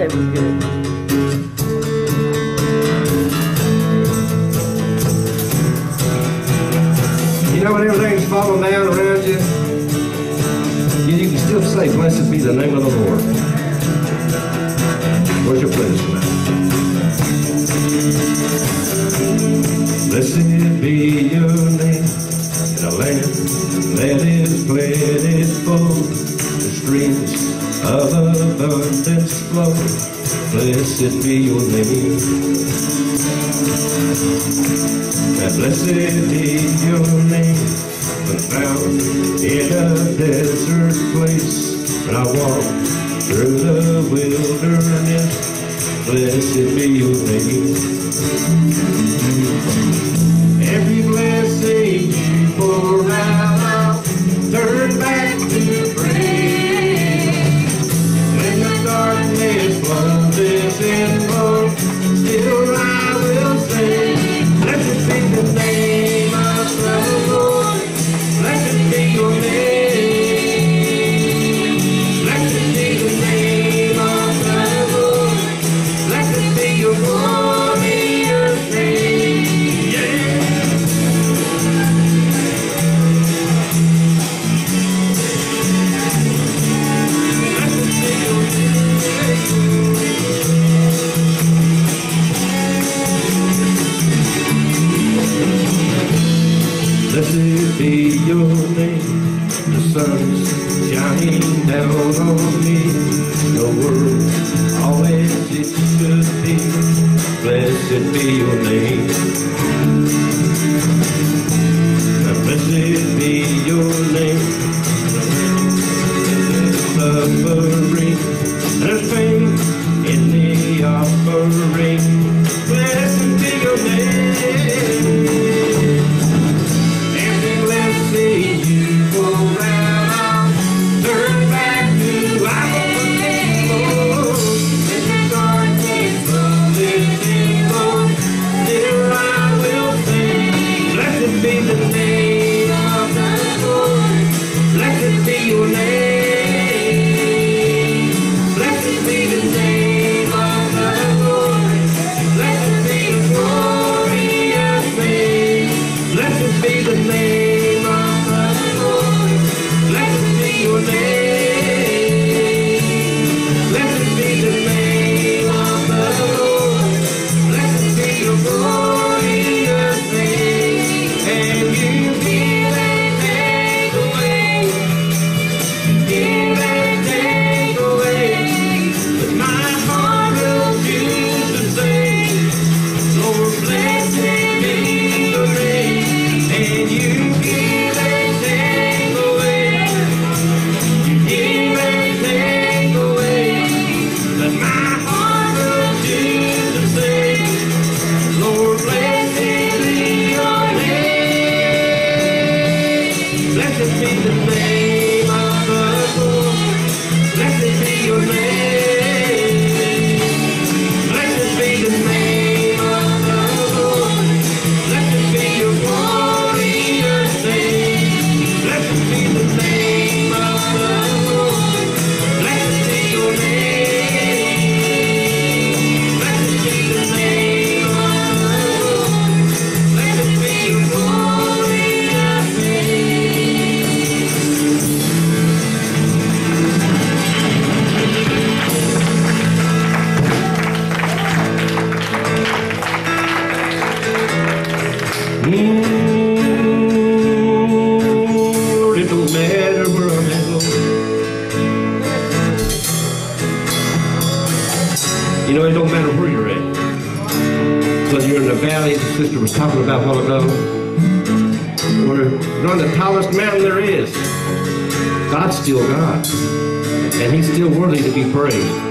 I good. You know when everything's falling down around you, you can still say, blessed be the name of the Lord. Of other abundance flow. Blessed be your name. And blessed be your name. When found in a desert place, and I walk through the wilderness. Blessed be your name. sun's shining down on me. The world always it should be. Blessed be your name. know, it don't matter where you're at. Whether you're in the valley, the sister was talking about a while ago, or on the tallest mountain there is, God's still God, and He's still worthy to be praised.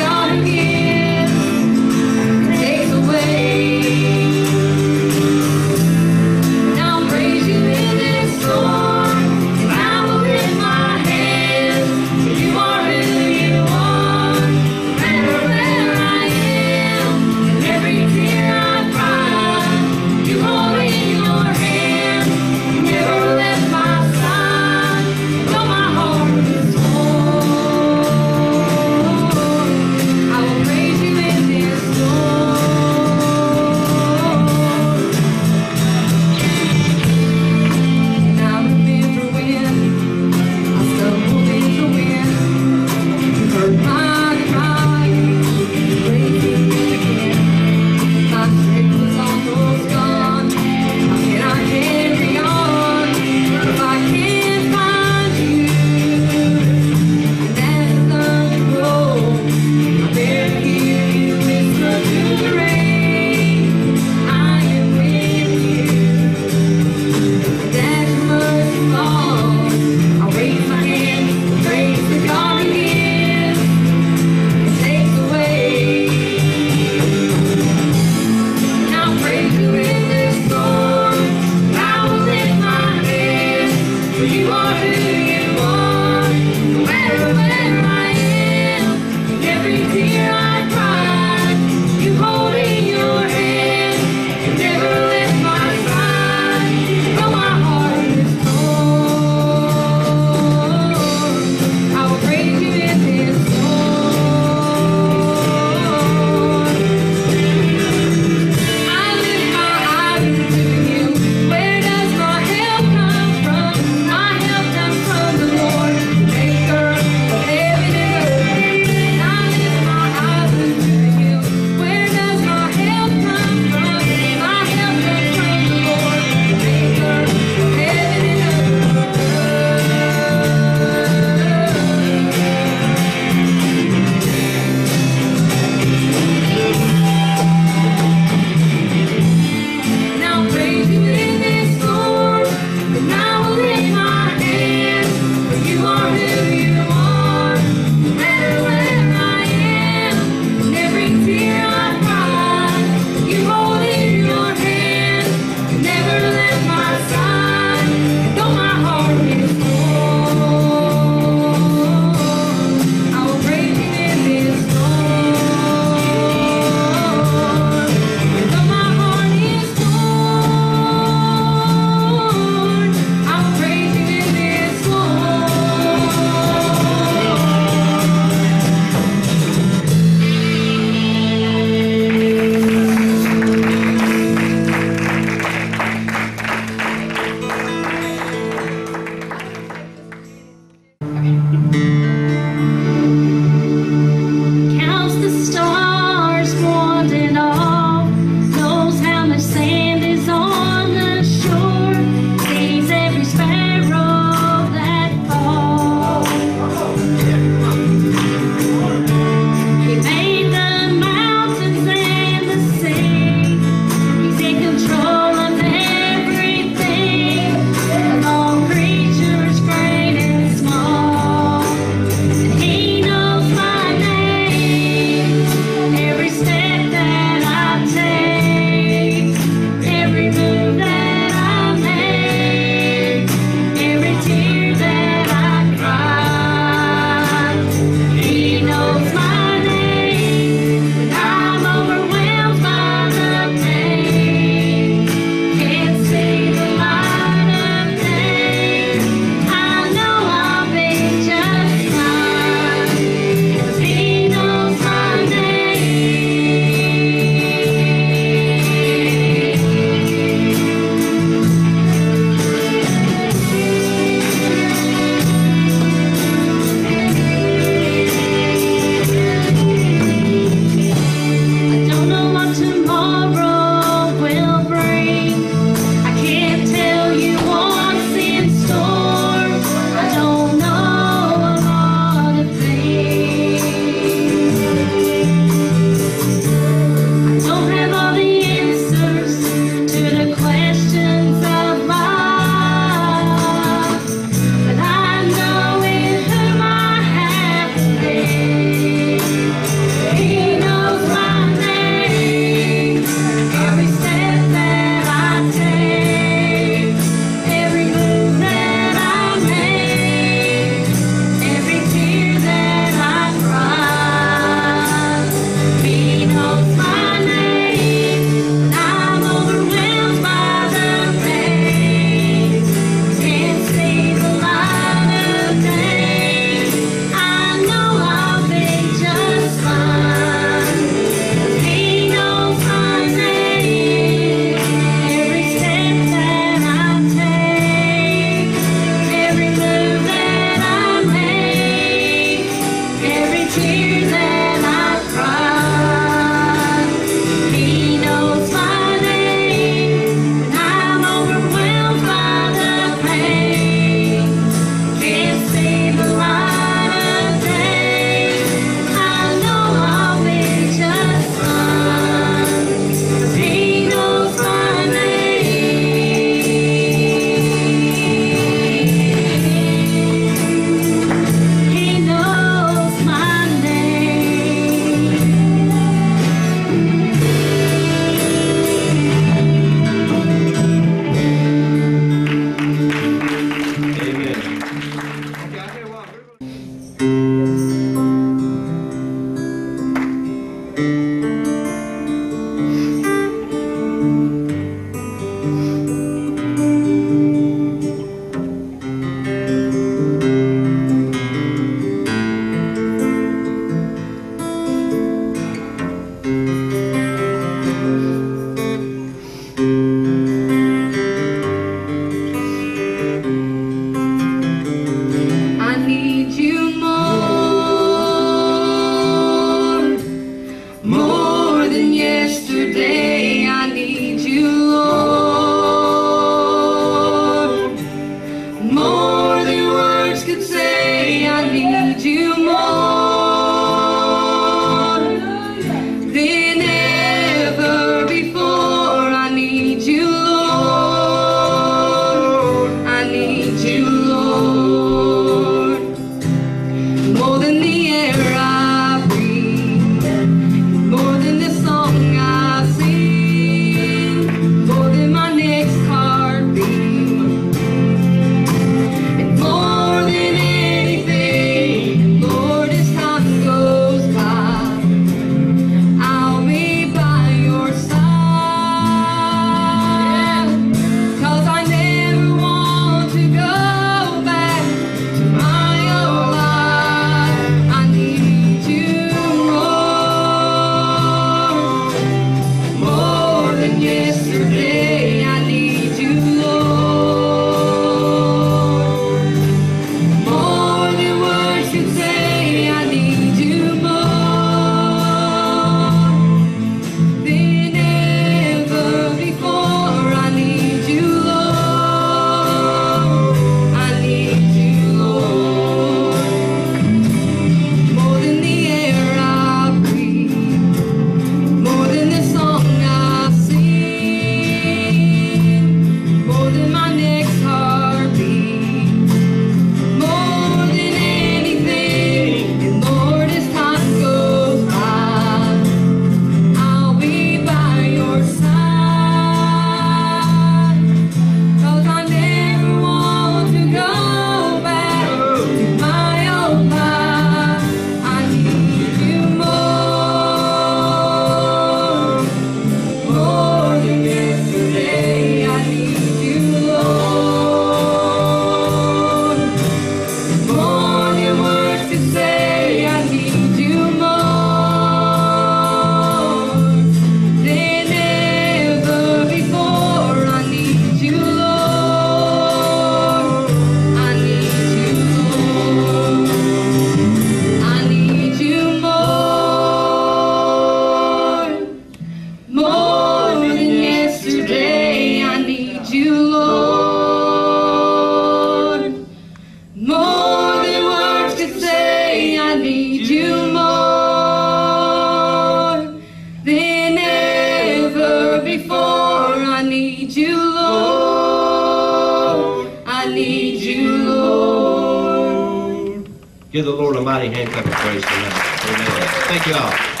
大変お疲れしていました。それでは、最後